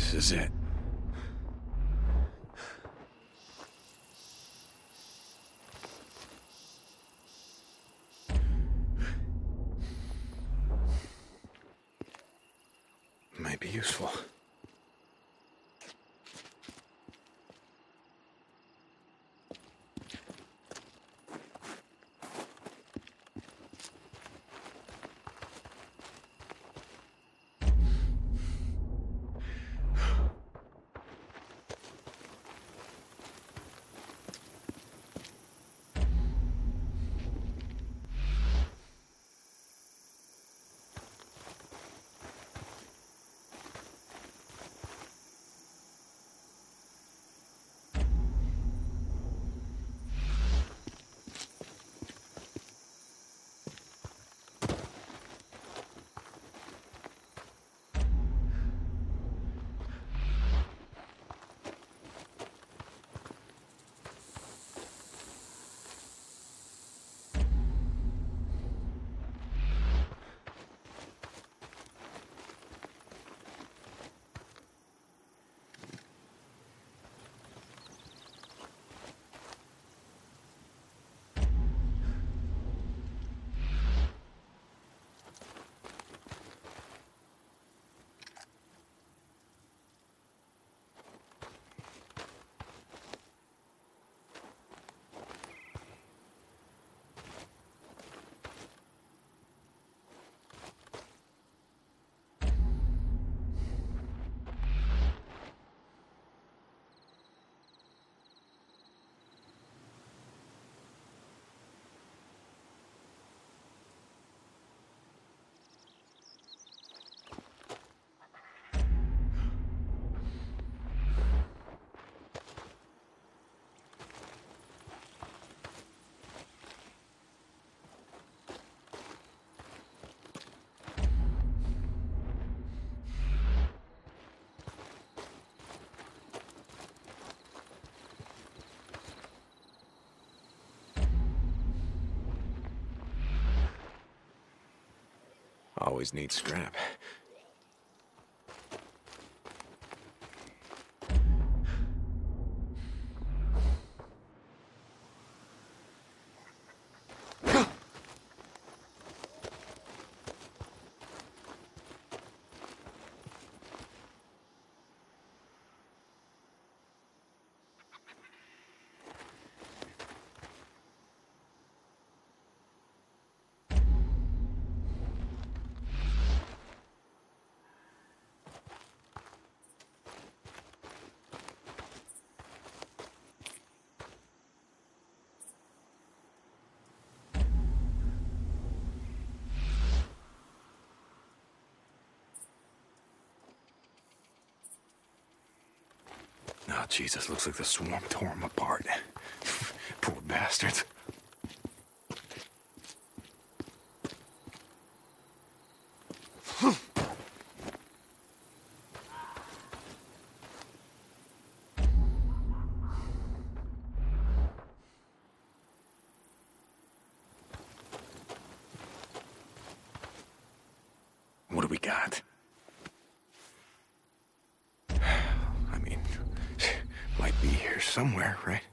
This is it. Might be useful. Always need scrap. Jesus, looks like the swarm tore him apart. Poor bastards. What do we got? I mean, might be here somewhere, right?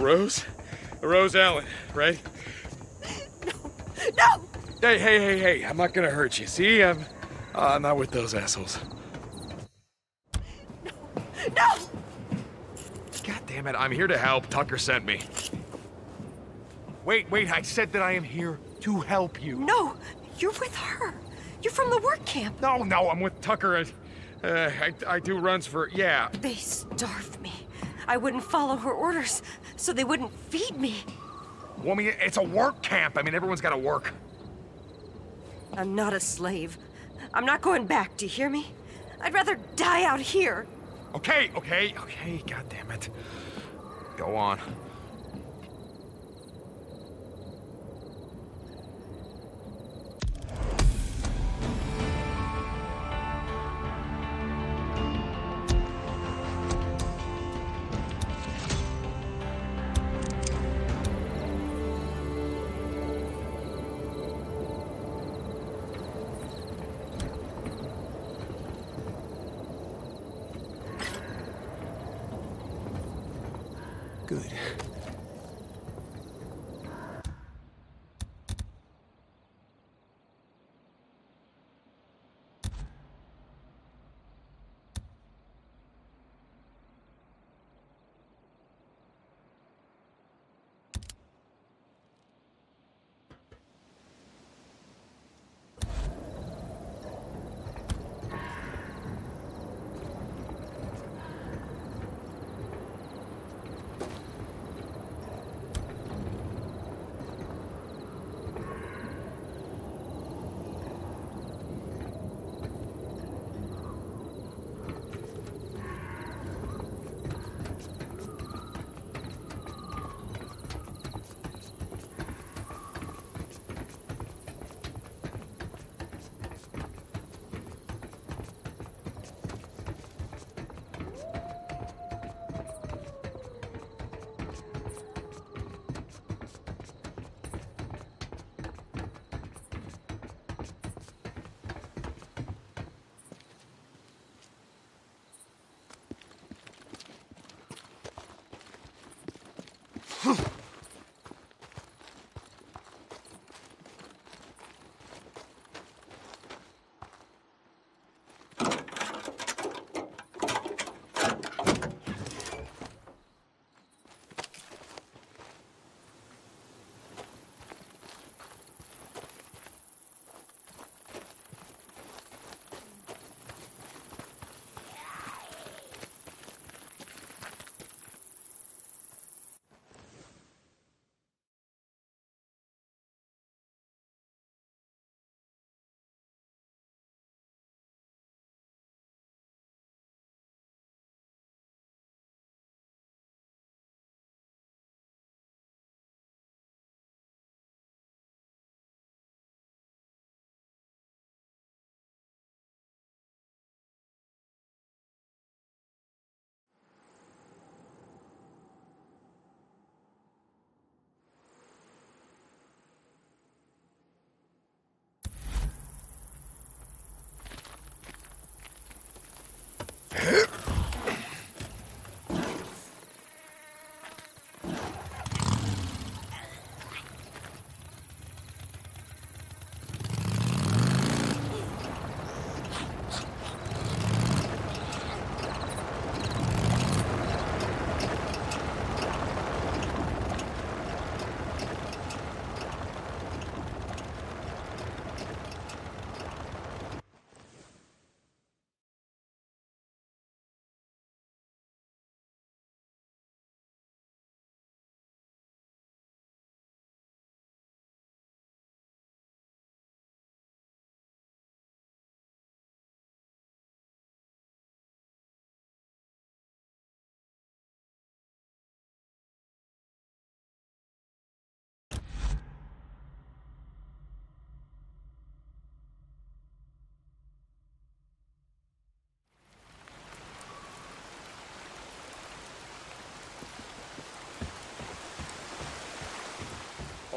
Rose? Rose Allen, right? No! No! Hey, hey, hey, hey, I'm not gonna hurt you. See, I'm, uh, I'm not with those assholes. No! No! God damn it, I'm here to help. Tucker sent me. Wait, wait, I said that I am here to help you. No! You're with her. You're from the work camp. No, no, I'm with Tucker. and, Uh, I, I do runs for, yeah. They starved me. I wouldn't follow her orders, so they wouldn't feed me. Well, I mean, it's a work camp. I mean, everyone's got to work. I'm not a slave. I'm not going back, do you hear me? I'd rather die out here. Okay, okay, okay, god damn it. Go on. Good. Huh.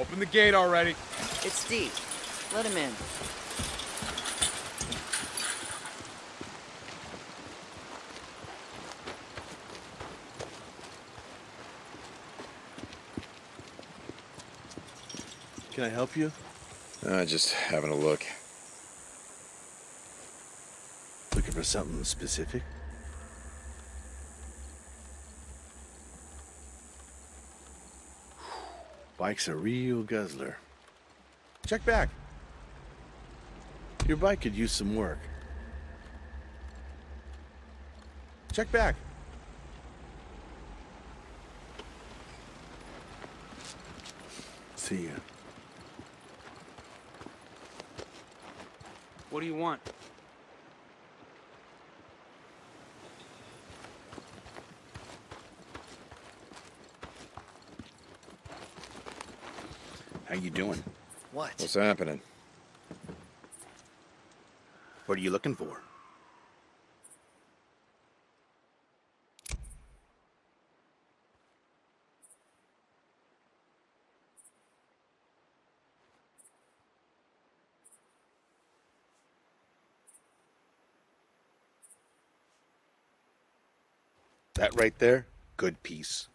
Open the gate already. It's Deke. Let him in. Can I help you? Uh, just having a look. Looking for something specific? Bike's a real guzzler. Check back. Your bike could use some work. Check back. See ya. What do you want? How you doing? What? What's happening? What are you looking for? That right there, good piece.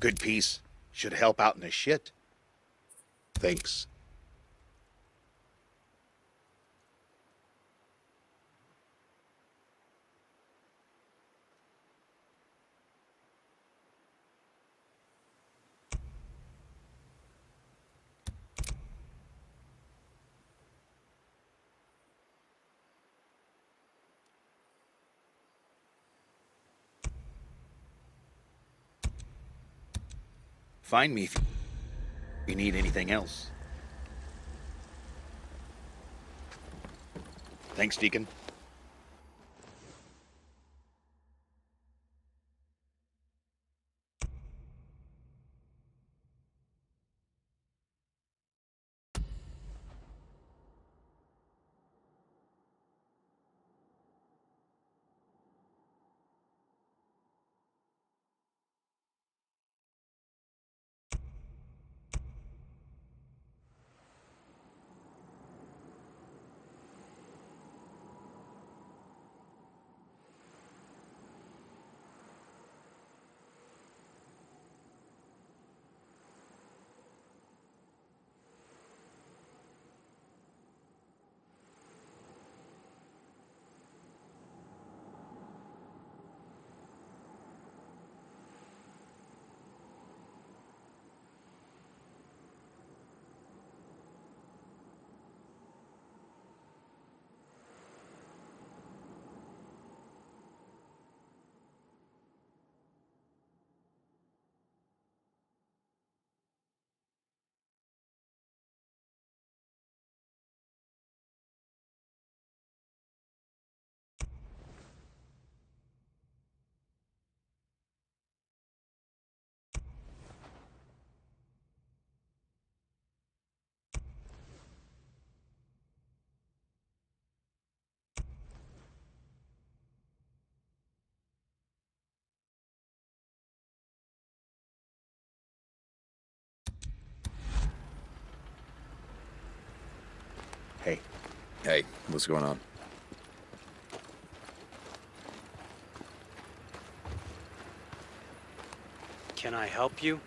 Good piece. Should help out in the shit. Thanks. Find me if you need anything else. Thanks, Deacon. Hey, Hey, what's going on? Can I help you?